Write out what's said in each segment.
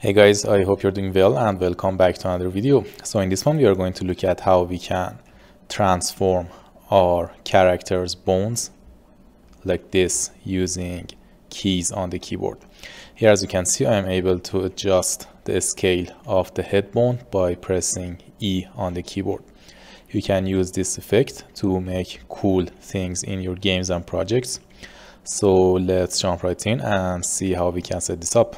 Hey guys, I hope you're doing well and welcome back to another video. So in this one we are going to look at how we can transform our character's bones like this using keys on the keyboard. Here as you can see I am able to adjust the scale of the head bone by pressing E on the keyboard. You can use this effect to make cool things in your games and projects. So let's jump right in and see how we can set this up.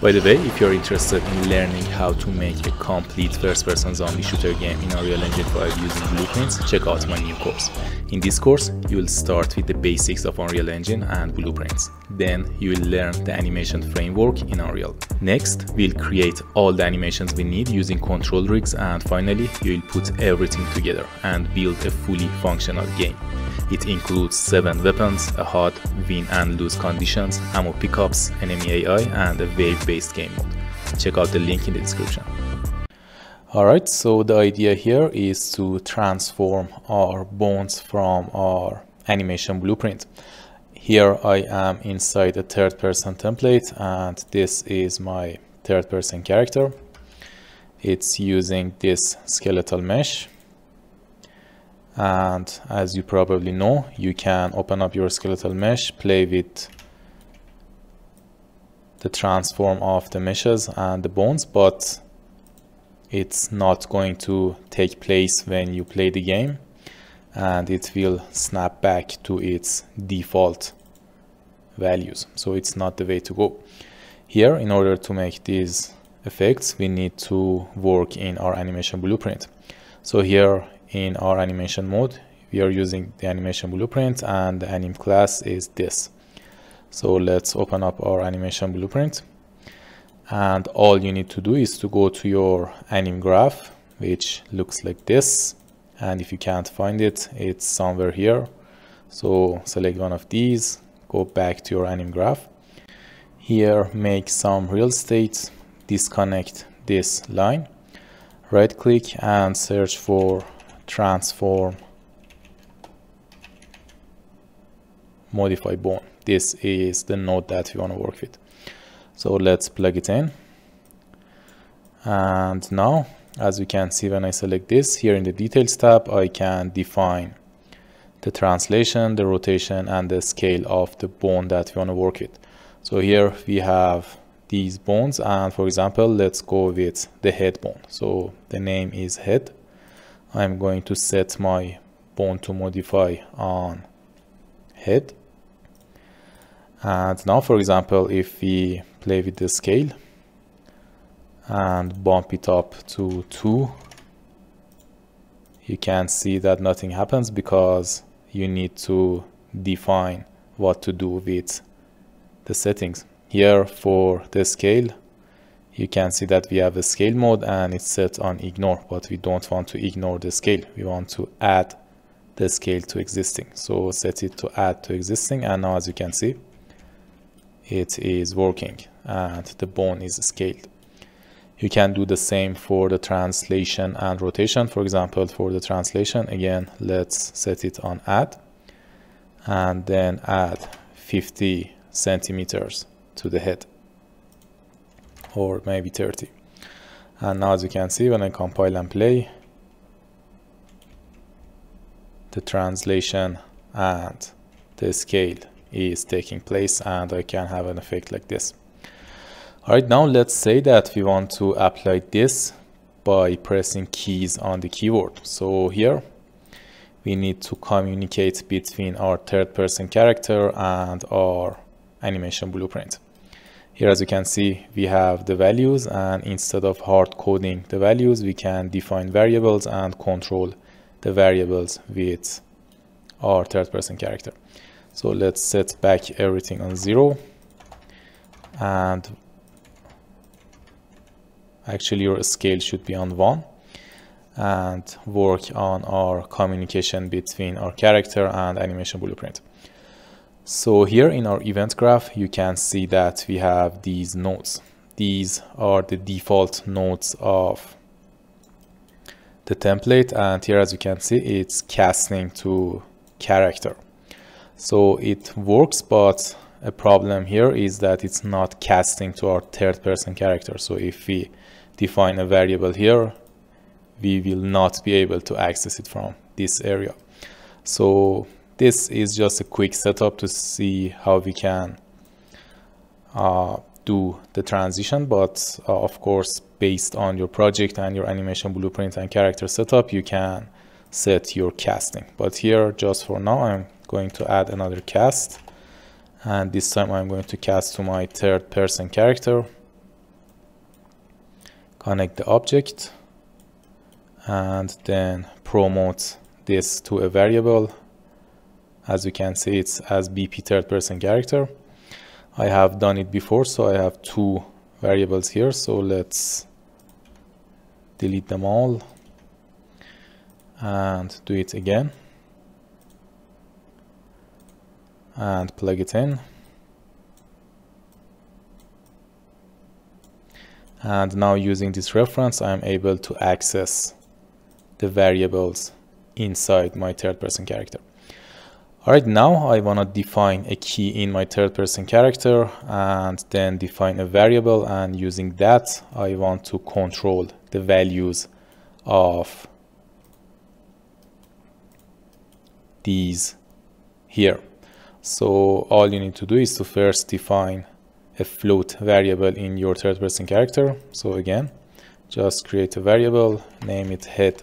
By the way, if you're interested in learning how to make a complete first-person zombie shooter game in Unreal Engine 5 using blueprints, check out my new course. In this course, you will start with the basics of Unreal Engine and blueprints. Then you will learn the animation framework in Unreal. Next, we'll create all the animations we need using control rigs and finally, you will put everything together and build a fully functional game. It includes 7 weapons, a HUD, win and lose conditions, ammo pickups, enemy AI, and a wave-based game mode. Check out the link in the description. Alright, so the idea here is to transform our bones from our animation blueprint. Here I am inside a third person template and this is my third person character. It's using this skeletal mesh and as you probably know you can open up your skeletal mesh play with the transform of the meshes and the bones but it's not going to take place when you play the game and it will snap back to its default values. So it's not the way to go. Here in order to make these effects we need to work in our animation blueprint. So here in our animation mode. We are using the animation blueprint and the anim class is this. So let's open up our animation blueprint. And all you need to do is to go to your anim graph which looks like this. And if you can't find it it's somewhere here. So select one of these go back to your anim graph. Here make some real estate disconnect this line. Right click and search for transform modify bone. This is the node that we want to work with. So let's plug it in. And now as you can see when I select this here in the details tab I can define the translation the rotation and the scale of the bone that we want to work with. So here we have these bones and for example let's go with the head bone. So the name is head I'm going to set my bone to modify on head. And now for example if we play with the scale and bump it up to 2 you can see that nothing happens because you need to define what to do with the settings. Here for the scale you can see that we have a scale mode and it's set on ignore but we don't want to ignore the scale. We want to add the scale to existing. So set it to add to existing and now as you can see it is working and the bone is scaled. You can do the same for the translation and rotation. For example for the translation again let's set it on add and then add 50 centimeters to the head or maybe 30 and now as you can see when I compile and play the translation and the scale is taking place and I can have an effect like this. Alright now let's say that we want to apply this by pressing keys on the keyboard. So here we need to communicate between our third person character and our animation blueprint here as you can see, we have the values and instead of hard coding the values, we can define variables and control the variables with our third person character. So let's set back everything on zero and actually your scale should be on one and work on our communication between our character and animation blueprint. So here in our event graph, you can see that we have these nodes. These are the default nodes of the template. And here, as you can see, it's casting to character. So it works, but a problem here is that it's not casting to our third person character. So if we define a variable here, we will not be able to access it from this area. So this is just a quick setup to see how we can uh, do the transition. But uh, of course, based on your project and your animation blueprint and character setup, you can set your casting. But here, just for now, I'm going to add another cast. And this time I'm going to cast to my third person character. Connect the object and then promote this to a variable. As you can see, it's as BP third person character. I have done it before, so I have two variables here. So let's delete them all and do it again and plug it in and now using this reference I'm able to access the variables inside my third person character. Alright, now I want to define a key in my third person character and then define a variable and using that I want to control the values of these here. So all you need to do is to first define a float variable in your third person character. So again, just create a variable, name it head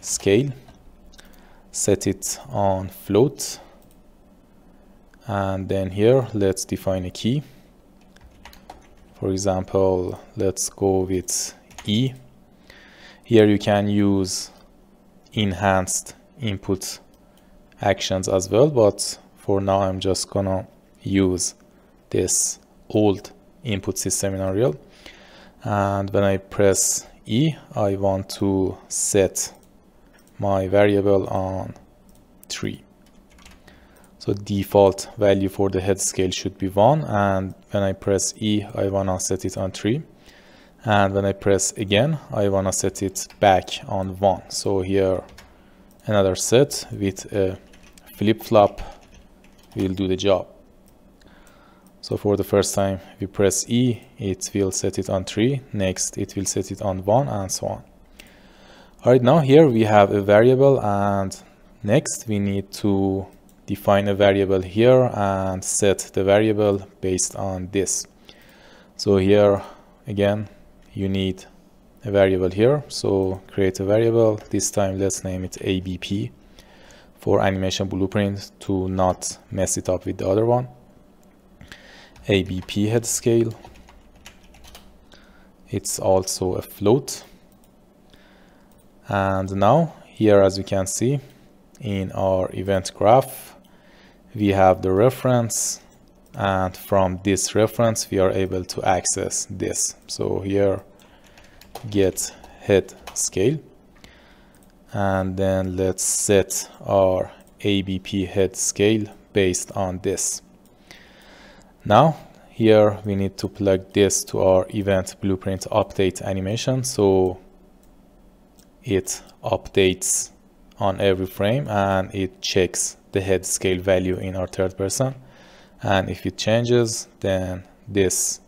scale, set it on float. And then here, let's define a key. For example, let's go with E. Here you can use enhanced input actions as well, but for now I'm just gonna use this old input system in Unreal. And when I press E, I want to set my variable on 3. So default value for the head scale should be 1 and when I press E I wanna set it on 3 and when I press again I wanna set it back on 1 so here another set with a flip-flop will do the job. So for the first time we press E it will set it on 3 next it will set it on 1 and so on alright now here we have a variable and next we need to define a variable here and set the variable based on this. So here again you need a variable here. So create a variable this time let's name it abp for animation blueprint to not mess it up with the other one. Abp head scale. It's also a float and now here as you can see in our event graph we have the reference and from this reference we are able to access this. So here get head scale. And then let's set our ABP head scale based on this. Now here we need to plug this to our event blueprint update animation. So it updates on every frame and it checks the head scale value in our third person. And if it changes then this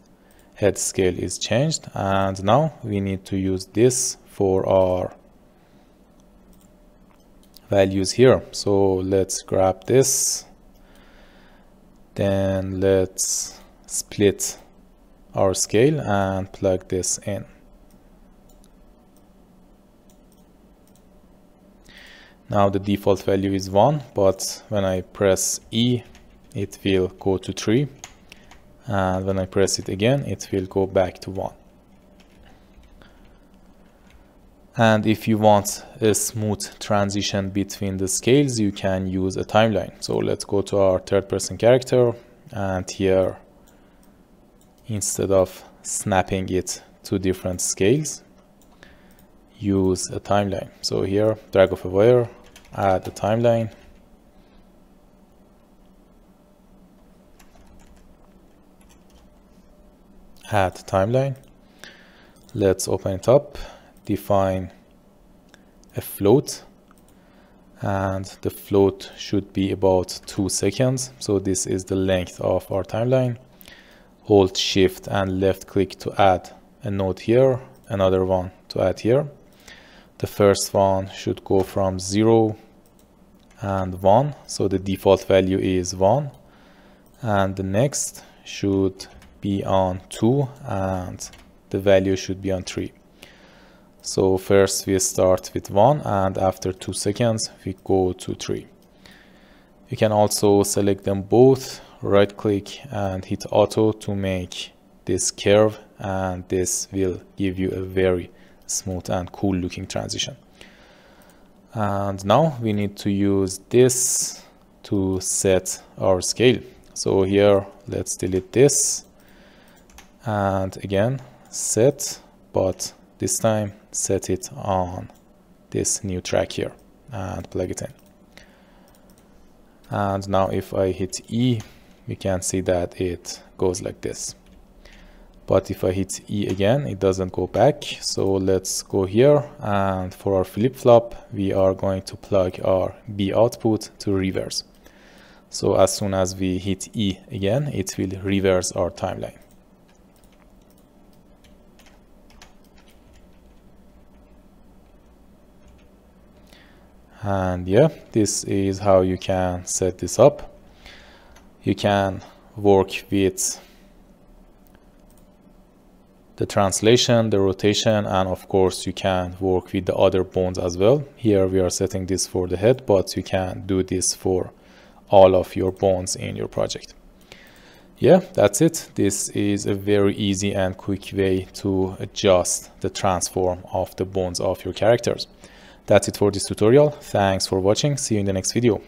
head scale is changed. And now we need to use this for our values here. So let's grab this. Then let's split our scale and plug this in now the default value is 1 but when I press E it will go to 3 and when I press it again it will go back to 1 and if you want a smooth transition between the scales you can use a timeline. So let's go to our third person character and here instead of snapping it to different scales use a timeline. So here drag of a wire add the timeline. Add timeline. Let's open it up define a float and the float should be about two seconds. So this is the length of our timeline. Hold shift and left click to add a node here another one to add here the first one should go from 0 and 1 so the default value is 1 and the next should be on 2 and the value should be on 3 so first we start with 1 and after 2 seconds we go to 3. You can also select them both, right click and hit auto to make this curve and this will give you a very smooth and cool looking transition. And now we need to use this to set our scale. So here let's delete this and again set but this time set it on this new track here and plug it in and now if I hit E we can see that it goes like this but if I hit E again it doesn't go back. So let's go here and for our flip-flop we are going to plug our B output to reverse. So as soon as we hit E again it will reverse our timeline. And yeah this is how you can set this up. You can work with the translation the rotation and of course you can work with the other bones as well here we are setting this for the head but you can do this for all of your bones in your project yeah that's it this is a very easy and quick way to adjust the transform of the bones of your characters that's it for this tutorial. Thanks for watching. See you in the next video.